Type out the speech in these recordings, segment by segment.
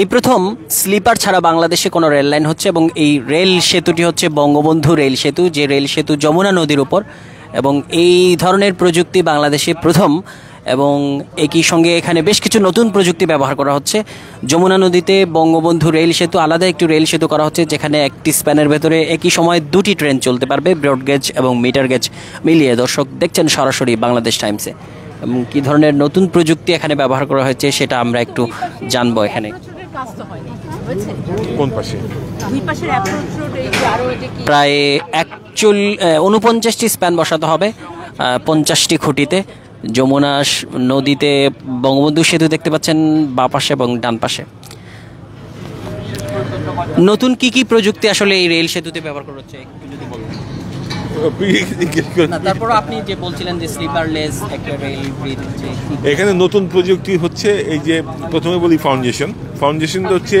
এই প্রথম স্লিপার ছাড়া বাংলাদেশে কোনো রেল লাইন হচ্ছে এবং এই রেল সেতুটি হচ্ছে বঙ্গবন্ধু রেল সেতু, যে রেল সেতু যমুনা নদীর উপর। এবং এই ধরনের প্রযুক্তি বাংলাদেশে প্রথম এবং একই সঙ্গে এখানে বেশ কিছু নতুন প্রযুক্তি ব্যবহার করা হচ্ছে। যমুনা নদীতে বঙ্গবন্ধু রেল সেতু, আলাদা একটি রেল সেতু করা হচ্ছে, যেখানে একটি স্প্যানের ভেতরে একই সময় দুটি ট্রেন চলতে পারবে ব্রড গেজ এবং মিটার গেজ মিলিয়ে। দর্শক, দেখছেন সরাসরি বাংলাদেশ টাইমসে। এবং কী ধরনের নতুন প্রযুক্তি এখানে ব্যবহার করা হয়েছে সেটা আমরা একটু জানব এখানে। কোন পাশে? প্রায় একচুল উনপঞ্চাশটি স্প্যান বসাতে হবে পঞ্চাশটি খুঁটিতে। যমুনা নদীতে বঙ্গবন্ধু সেতু দেখতে পাচ্ছেন বা পাশে এবং ডান পাশে। নতুন কি কি প্রযুক্তি আসলে এই রেল সেতুতে ব্যবহার করা হচ্ছে একটু যদি বলতেন। তারপর আপনি যে বলছিলেন যে স্লিপারলেস একটা রেল ব্রিজ এখানে নতুন প্রযুক্তি হচ্ছে এই যে প্রথমে বলি ফাউন্ডেশন ফাউন্ডেশন হচ্ছে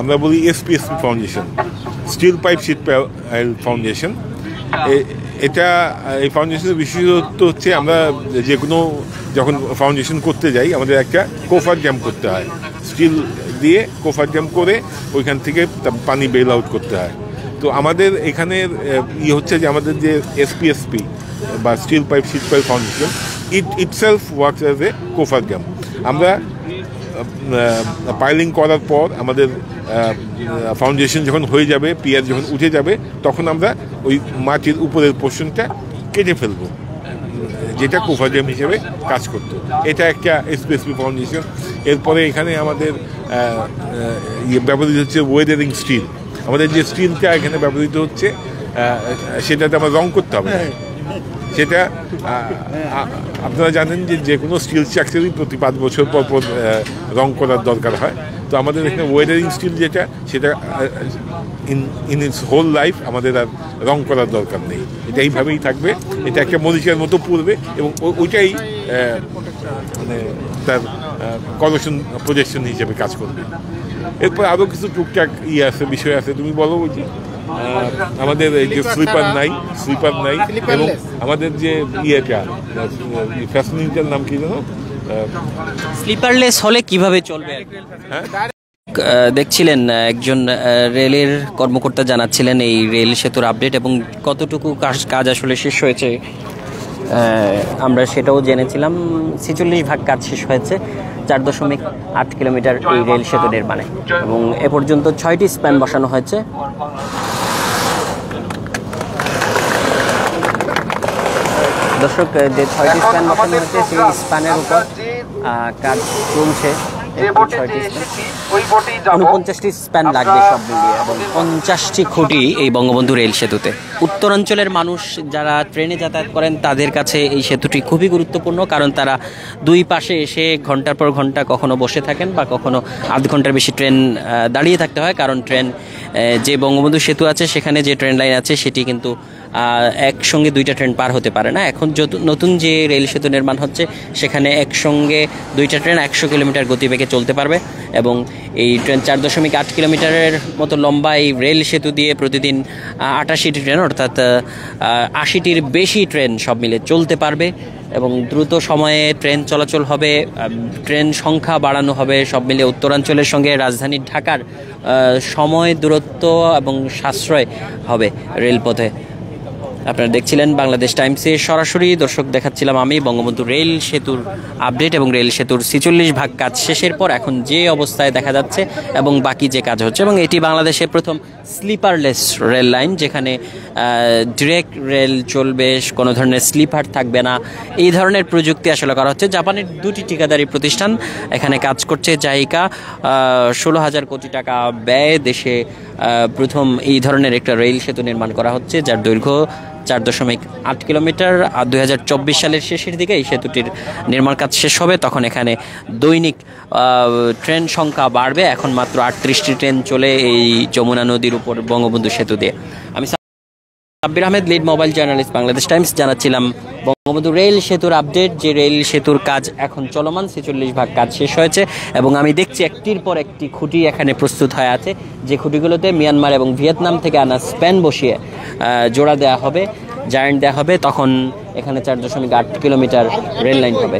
আমরা বলি SPSP foundation steel pipe sheet foundation এটা এই ফাউন্ডেশনের বিশেষত্ব হচ্ছে আমরা যে কোনো যখন ফাউন্ডেশন করতে যাই আমাদের একটা কোফার জ্যাম করতে হয়। স্টিল দিয়ে কোফার জ্যাম করে ওইখান থেকে পানি বেল আউট করতে হয়। তো আমাদের এখানে ই হচ্ছে যে আমাদের যে এসপিএসপি বা steel pipe sheet pipe foundation it itself works as a cofferdam আমরা পাইলিং করার পর আমাদের ফাউন্ডেশন যখন হয়ে যাবে পিয়ার যখন উঠে যাবে, তখন আমরা ওই মাটির উপরের পোর্শনটা কেটে ফেলব, যেটা কোফার জ্যাম হিসেবে কাজ করতো। এটা একটা এসপিএসপি ফাউন্ডেশন এরপরে এখানে আমাদের ইয়ে ব্যবহৃত হচ্ছে ওয়েদারিং স্টিল আমাদের যে স্ক্রিনটা এখানে ব্যবহৃত হচ্ছে সেটাতে আমরা রং করতে হবে না। আ- আপনারা জানেন যে যে কোনো স্টিল স্ট্রাকচারই প্রতি পাঁচ বছর পর পর রং করার দরকার হয়। তো আমাদের এখানে ওয়েদারিং স্টিল যেটা, সেটা in in its whole life আমাদের আর রং করার দরকার নেই। এটা এইভাবেই থাকবে। এটা একটা মরিচার মতো পড়বে এবং ওইটাই মানে তার কলেকশন প্রজেকশন হিসেবে কাজ করবে। এরপর আরও কিছু টুকটাক ইয়ে আছে, বিষয় আছে, তুমি বলো ওই আমাদের এই যে স্লিপার নাই স্লিপার নাই এবং আমাদের যে ইয়েটা ফ্যাসিলিটিটার নাম কি জানো স্লিপারলেস হলে কীভাবে চলবে? হ্যাঁ? দেখছিলেন একজন রেলের কর্মকর্তা জানাচ্ছিলেন এই রেল সেতুর আপডেট এবং কতটুকু কাজ কাজ আসলে শেষ হয়েছে আমরা সেটাও জেনেছিলাম। ছেচল্লিশ ভাগ কাজ শেষ হয়েছে চার দশমিক আট কিলোমিটার এই রেল সেতু নির্মাণে। এবং এ পর্যন্ত ছয়টি স্প্যান বসানো হয়েছে। দর্শক যে ছয়টি স্প্যান বসানো হয়েছে সেই স্প্যানের উপর কাজ চলছে উনপঞ্চাশটি স্প্যান লাগবে সব মিলিয়ে এবং পঞ্চাশটি খুঁটি এই বঙ্গবন্ধু রেল সেতুতে। উত্তরাঞ্চলের মানুষ যারা ট্রেনে যাতায়াত করেন তাদের কাছে এই সেতুটি খুবই গুরুত্বপূর্ণ কারণ তারা দুই পাশে এসে ঘণ্টার পর ঘণ্টা কখনো বসে থাকেন বা কখনো আধ ঘণ্টার বেশি ট্রেন দাঁড়িয়ে থাকতে হয় কারণ ট্রেন যে বঙ্গবন্ধু সেতু আছে, সেখানে যে ট্রেন লাইন আছে, সেটি কিন্তু একসঙ্গে দুইটা ট্রেন পার হতে পারে না। এখন নতুন যে রেল সেতু নির্মাণ হচ্ছে, সেখানে একসঙ্গে দুইটা ট্রেন একশো কিলোমিটার গতিবেগে চলতে পারবে এবং এই ট্রেন চার দশমিক আট কিলোমিটারের মতো লম্বা এই রেল সেতু দিয়ে প্রতিদিন আটাশিটি ট্রেন অর্থাৎ আশিটির বেশি ট্রেন সব মিলে চলতে পারবে। এবং দ্রুত সময়ে ট্রেন চলাচল হবে ট্রেন সংখ্যা বাড়ানো হবে, সব মিলে উত্তরাঞ্চলের সঙ্গে রাজধানী ঢাকার সময় দূরত্ব এবং সাশ্রয় হবে রেলপথে। আপনারা দেখছিলেন বাংলাদেশ টাইমসে সরাসরি দর্শক দেখাচ্ছিলাম আমি বঙ্গবন্ধু রেল সেতুর আপডেট এবং রেল সেতুর ছিচল্লিশ ভাগ কাজ শেষের পর এখন যে অবস্থায় দেখা যাচ্ছে এবং বাকি যে কাজ হচ্ছে এবং এটি বাংলাদেশে প্রথম স্লিপারলেস রেল লাইন যেখানে ডিরেক্ট রেল চলবে, কোনো ধরনের স্লিপার থাকবে না। এই ধরনের প্রযুক্তি আসলে করা হচ্ছে। জাপানের দুটি ঠিকাদারি প্রতিষ্ঠান এখানে কাজ করছে, জাইকা ষোলো হাজার কোটি টাকা ব্যয় দেশে প্রথম এই ধরনের একটা রেল সেতু নির্মাণ করা হচ্ছে, যার দৈর্ঘ্য চার দশমিক আট কিলোমিটার, আর দুই হাজার চব্বিশ সালের শেষের দিকে এই সেতুটির নির্মাণ কাজ শেষ হবে। তখন এখানে দৈনিক ট্রেন সংখ্যা বাড়বে। এখন মাত্র আটত্রিশটি ট্রেন চলে এই যমুনা নদীর উপর বঙ্গবন্ধু সেতু দিয়ে। আমি Sabbir Ahmed lead mobile journalist Bangladesh Times জানাচ্ছিলাম। Bangabandhu rail সেতুর আপডেট যে রেল সেতুর কাজ এখন চলমান, ছেচল্লিশ ভাগ কাজ শেষ হয়েছে, এবং আমি দেখছি একটির পর একটি খুঁটি এখানে প্রস্তুত হয়ে আছে, যে খুঁটিগুলোতে মিয়ানমার এবং ভিয়েতনাম থেকে আনা স্প্যান বসিয়ে জোড়া দেওয়া হবে, জায়েন্ট দেওয়া হবে, তখন এখানে চার দশমিক আট কিলোমিটার রেল লাইন হবে।